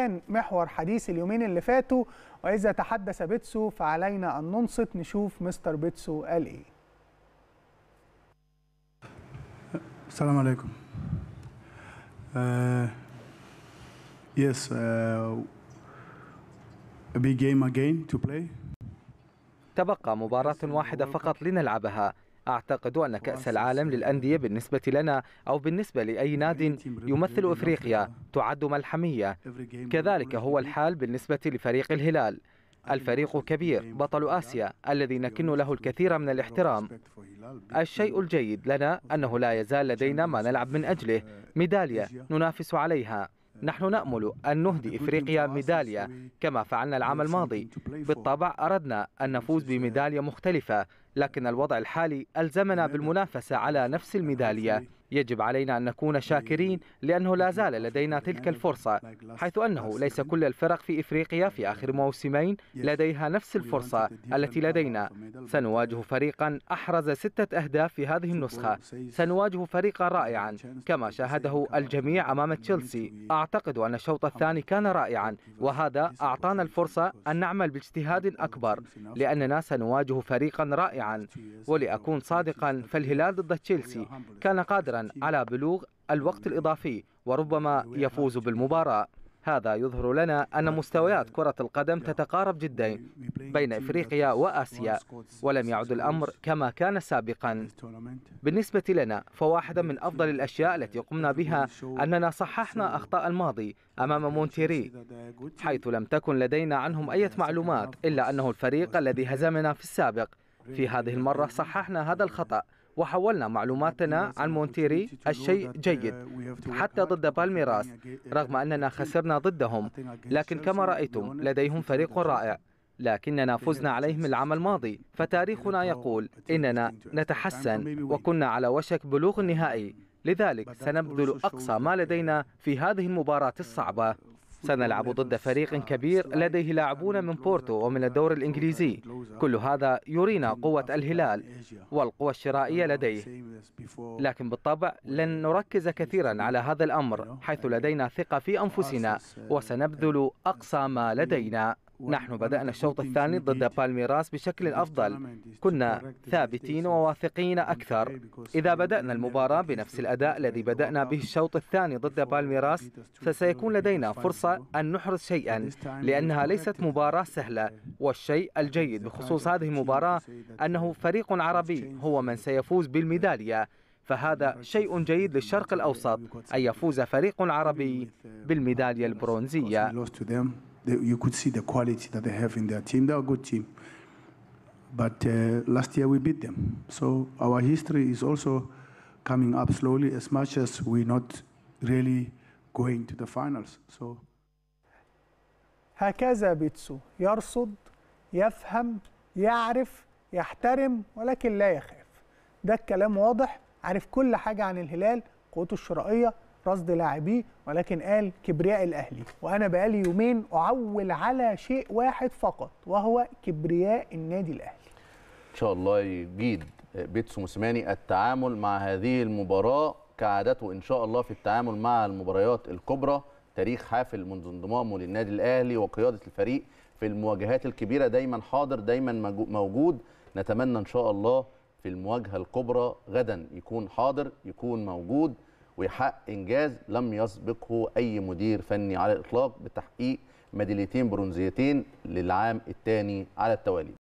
كان محور حديث اليومين اللي فاتوا وإذا تحدث بيتسو فعلينا أن ننصت نشوف مستر بيتسو قال إيه السلام عليكم. Uh, yes, uh, a big game again to play. تبقى مباراة واحدة فقط لنلعبها أعتقد أن كأس العالم للأندية بالنسبة لنا أو بالنسبة لأي ناد يمثل إفريقيا تعد ملحمية. كذلك هو الحال بالنسبة لفريق الهلال. الفريق كبير بطل آسيا الذي نكن له الكثير من الاحترام. الشيء الجيد لنا أنه لا يزال لدينا ما نلعب من أجله. ميدالية ننافس عليها. نحن نأمل أن نهدي إفريقيا ميدالية. كما فعلنا العام الماضي. بالطبع أردنا أن نفوز بميدالية مختلفة. لكن الوضع الحالي ألزمنا بالمنافسة على نفس الميدالية. يجب علينا أن نكون شاكرين لأنه لا زال لدينا تلك الفرصة حيث أنه ليس كل الفرق في إفريقيا في آخر موسمين لديها نفس الفرصة التي لدينا. سنواجه فريقا أحرز ستة أهداف في هذه النسخة. سنواجه فريقا رائعا. كما شاهده الجميع أمام تشيلسي. أعتقد أن الشوط الثاني كان رائعا وهذا أعطانا الفرصة أن نعمل باجتهاد أكبر لأننا سنواجه فريقا رائعا. ولأكون صادقا فالهلال ضد تشيلسي. كان قادرا على بلوغ الوقت الإضافي وربما يفوز بالمباراة. هذا يظهر لنا أن مستويات كرة القدم تتقارب جدا بين إفريقيا وآسيا ولم يعد الأمر كما كان سابقا. بالنسبة لنا فواحدة من أفضل الأشياء التي قمنا بها أننا صححنا أخطاء الماضي أمام مونتيري حيث لم تكن لدينا عنهم أي معلومات إلا أنه الفريق الذي هزمنا في السابق. في هذه المرة صححنا هذا الخطأ. وحولنا معلوماتنا عن مونتيري الشيء جيد حتى ضد بالميراس رغم أننا خسرنا ضدهم لكن كما رأيتم لديهم فريق رائع. لكننا فزنا عليهم العام الماضي فتاريخنا يقول إننا نتحسن وكنا على وشك بلوغ النهائي. لذلك سنبذل أقصى ما لدينا في هذه المباراة الصعبة. سنلعب ضد فريق كبير لديه لاعبون من بورتو ومن الدور الإنجليزي. كل هذا يرينا قوة الهلال والقوة الشرائية لديه. لكن بالطبع لن نركز كثيرا على هذا الأمر حيث لدينا ثقة في أنفسنا وسنبذل أقصى ما لدينا. نحن بدأنا الشوط الثاني ضد بالميراس بشكل أفضل. كنا ثابتين وواثقين أكثر. إذا بدأنا المباراة بنفس الأداء الذي بدأنا به الشوط الثاني ضد بالميراس فسيكون لدينا فرصة أن نحرز شيئا. لأنها ليست مباراة سهلة والشيء الجيد. بخصوص هذه المباراة أنه فريق عربي هو من سيفوز بالميدالية. فهذا شيء جيد للشرق الأوسط. أن يفوز فريق عربي بالميدالية البرونزية. you could see the quality that they have in their team. They're a good team. But uh, last year we beat them. So our history is also coming up slowly as much as we're not really going to the finals. So هكذا بيتسو يرصد يفهم يعرف يحترم ولكن لا يخاف ده الكلام واضح عارف كل حاجة عن الهلال قوته الشرائية رصد لاعبيه ولكن قال كبرياء الأهلي. وأنا بقالي يومين أعول على شيء واحد فقط وهو كبرياء النادي الأهلي. إن شاء الله يجيد بيتسو موسيماني التعامل مع هذه المباراة كعادته إن شاء الله في التعامل مع المباريات الكبرى. تاريخ حافل منذ انضمامه للنادي الأهلي وقيادة الفريق في المواجهات الكبيرة دايما حاضر دايما موجود. نتمنى إن شاء الله في المواجهة الكبرى غدا يكون حاضر يكون موجود. ويحقق إنجاز لم يسبقه أي مدير فني على الإطلاق بتحقيق ميداليتين برونزيتين للعام الثاني على التوالي.